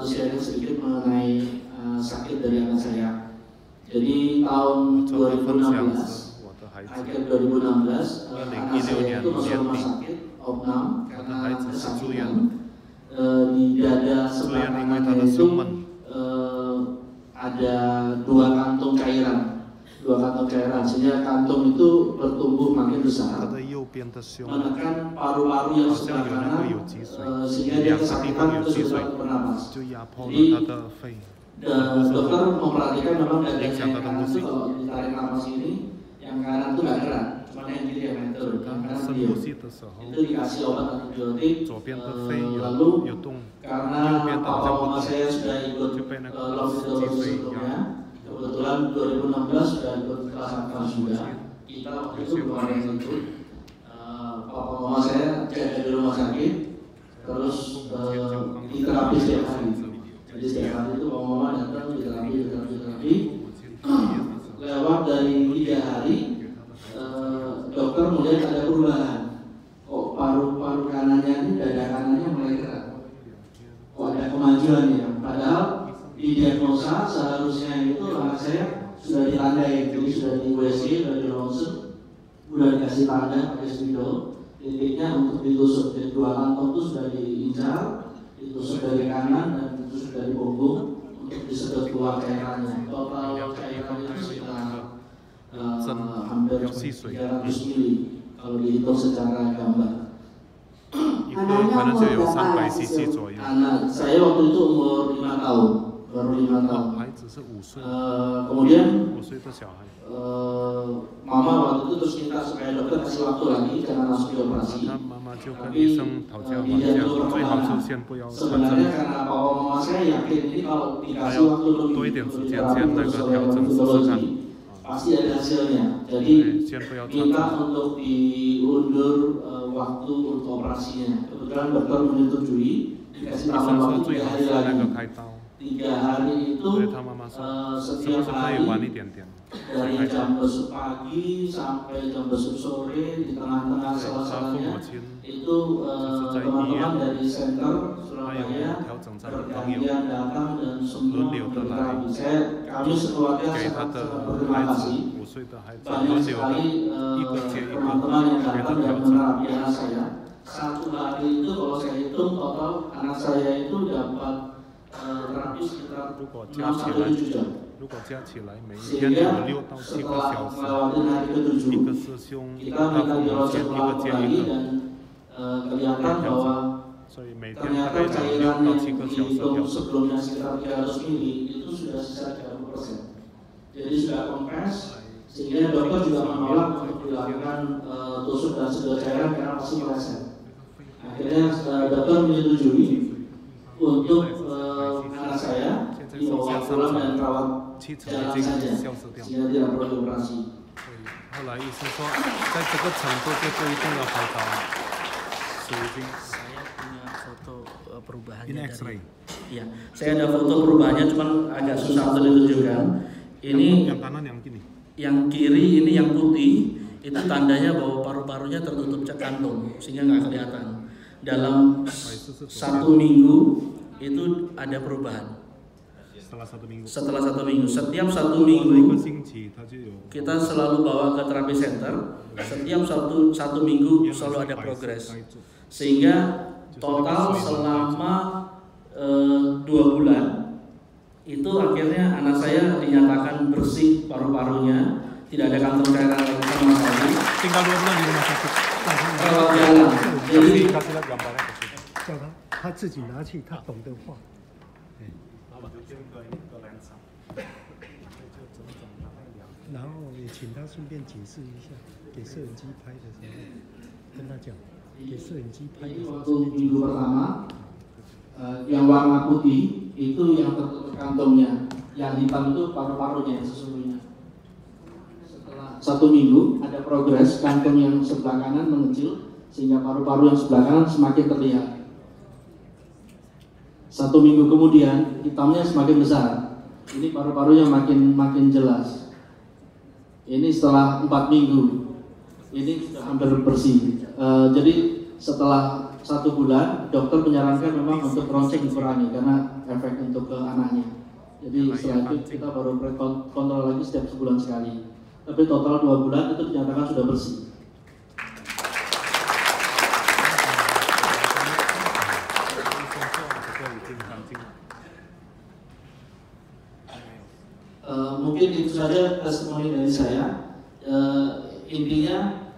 untuk sharing sedikit mengenai uh, sakit dari anak saya. Jadi tahun 2016, akhir 2016, uh, anak saya itu masuk rumah sakit opnam karena kesakitan uh, di dada sebelah kanannya itu uh, ada dua kantung dua kantong cairan sehingga kantong itu bertumbuh makin besar. Menekan paru-paru yang sebelah kanan uh, sehingga dia kesakitan itu surat bernapas jadi eh, dokter memperhatikan memang dari yang kanan itu kalau ditarik nafas ini yang kanan itu nggak gerak. Cuma yang kiri yang mentor yang kanan diam itu dikasih obat antibiotik uh, lalu karena papa mama saya sudah ikut uh, love sebelumnya kebetulan 2016 sudah ikut juga. Kita waktu itu belum ada yang. Eh, Papa mama saya jaga di rumah sakit, terus eh, di terapi setiap hari. Jadi setiap hari itu papa mama datang di terapi, di terapi, di terapi. Lewat dari tiga hari, eh, dokter melihat ada perubahan. Kok paru-paru kanannya ini dada kanannya mulai gerak. Kok ada kemajuan ya? Padahal di diagnosa seharusnya itu anak saya sudah ditandai jadi sudah di USG sudah di ronsen. Sudah dikasih tanda pakai spidol. Titiknya untuk ditusuk jadi dua kantong itu sudah diinjal ditusuk dari kanan dan ditusuk dari punggung untuk disedot keluar cairannya. Total cairannya itu sekitar uh, hampir 300 mili kalau dihitung secara gambar. Anaknya umur berapa? Anak saya waktu itu umur 5 tahun baru lima tahun. Eh, kemudian eh, mama waktu itu terus minta supaya dokter kasih waktu lagi jangan langsung dioperasi. Tapi dia eh, iya, itu dulu. Sebenarnya karena papa mama saya yakin ini kalau dikasih waktu lebih lebih pasti ada hasilnya. Jadi minta untuk diundur waktu untuk operasinya. Kebetulan dokter menyetujui dikasih waktu tiga hari lagi tiga hari itu eh, setiap hari dari jam besuk pagi sampai jam besuk sore di tengah-tengah selasanya itu eh, teman-teman dari center Surabaya bergantian datang dan semua bergabung. Saya kami sekeluarga sangat berterima kasih. banyak sekali eh, teman-teman yang datang dan merapikan saya. Satu hari itu kalau saya hitung total anak saya itu dapat nanti sekitar jam. Sehingga setelah hari ke-7, kita akan lagi dan kelihatan bahwa sebelumnya sekitar itu sudah Jadi sudah kompres, sehingga dokter juga menolak untuk dilakukan uh, tusuk dan sedot cairan karena pasti meleset. Akhirnya uh, dokter menyetujui untuk saya dibawa pulang dan rawat 七成 jalan 已经 saja 消失掉。 sehingga tidak perlu operasi. 所以后来医生说，在这个程度就不一定要开刀，所以已经 Saya punya foto eh, perubahannya ini dari- X-ray。 Iya, saya ada foto perubahannya cuman agak susah untuk ditunjukkan. Ini yang kanan yang gini. yang kiri ini yang putih itu tandanya bahwa paru-parunya tertutup cek kantung sehingga nggak kelihatan. Dalam s- satu minggu itu ada perubahan. Setelah satu minggu. Setelah satu minggu, setiap satu 过了一个 minggu 星期，他就有 kita selalu bawa ke terapi center. Setiap satu satu minggu yang selalu ada 白色 progres. 该做 Sehingga total selama eh, dua bulan itu akhirnya anak saya dinyatakan bersih paru-parunya, tidak ada kantong cairan lagi sama sekali. tinggal dua bulan di rumah sakit。 Rawat jalan. Jadi kasih lihat gambarnya ke sini. 叫他他自己拿去，他懂得画。 然后也请他顺便解释一下，给摄影机拍的时候，跟他讲，给摄影机拍的 Jadi 时候 waktu 顺便 minggu pertama eh, yang warna putih itu yang tertutup kantongnya, yang hitam itu paru-parunya yang sesungguhnya. Setelah satu minggu ada progres kantong yang sebelah kanan mengecil sehingga paru-paru yang sebelah kanan semakin terlihat. Satu minggu kemudian hitamnya semakin besar. Ini paru-parunya makin makin jelas. Ini setelah empat minggu ini sudah hampir bersih. Eh, jadi setelah satu bulan dokter menyarankan memang untuk crossing dikurangi karena efek untuk ke anaknya. Jadi setelah itu kita baru kontrol lagi setiap sebulan sekali. Tapi total dua bulan itu dinyatakan sudah bersih. Uh, mungkin testimoni dari saya. Uh, intinya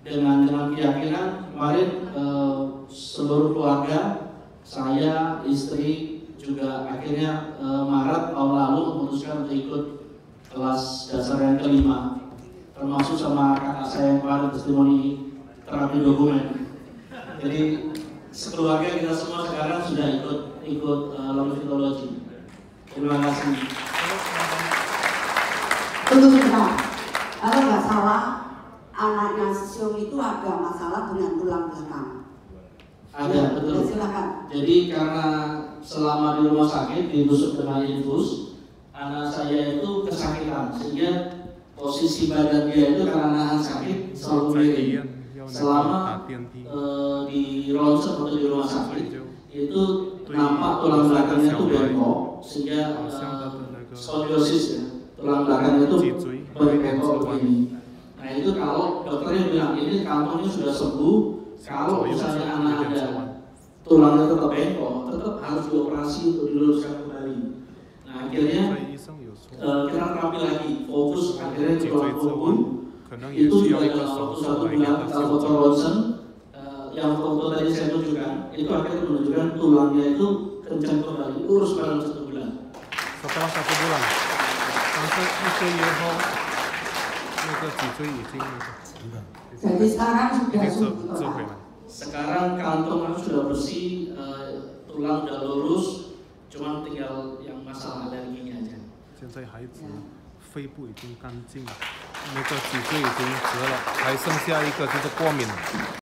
dengan dengan keyakinan kemarin uh, seluruh keluarga saya istri juga akhirnya uh, Maret tahun lalu memutuskan untuk ikut kelas dasar yang kelima termasuk sama kakak saya yang kemarin testimoni terapi dokumen jadi sekeluarga kita semua sekarang sudah ikut ikut uh, longitudologi terima kasih Tunggu sebentar, kalau nggak salah anaknya Sisyong itu ada masalah dengan tulang belakang. ada betul. Ya, silakan. Jadi karena selama di rumah sakit ditusuk dengan infus, anak saya itu kesakitan. Sehingga posisi badan dia itu karena nahan sakit selalu miring. Selama eh, di ronsen atau di rumah sakit itu nampak tulang belakangnya itu bengkok sehingga eh, skoliosis ya tulang belakangnya itu bengkok begini. Nah itu kalau dokternya bilang ini kantongnya sudah sembuh, kalau misalnya anak ada tulangnya tetap bengkok, tetap harus dioperasi untuk diluruskan kembali. Nah akhirnya uh, kita terapi lagi, fokus akhirnya di tulang punggung. Itu juga dalam waktu satu bulan kita foto ronsen, uh, yang foto tadi saya tunjukkan, itu akhirnya menunjukkan tulangnya itu kencang kembali, urus dalam satu bulan. Setelah satu bulan, 一个月后，那个脊椎已经那个 Jadi sekarang 已 sudah 经治 sembuh 治回 total. 来。Sekarang kantong aku sudah bersih, eh, tulang udah lurus, cuman tinggal yang masalah alerginya aja. 现在孩子肺部已经干净了，那个脊椎已经折了，还剩下一个就是过敏。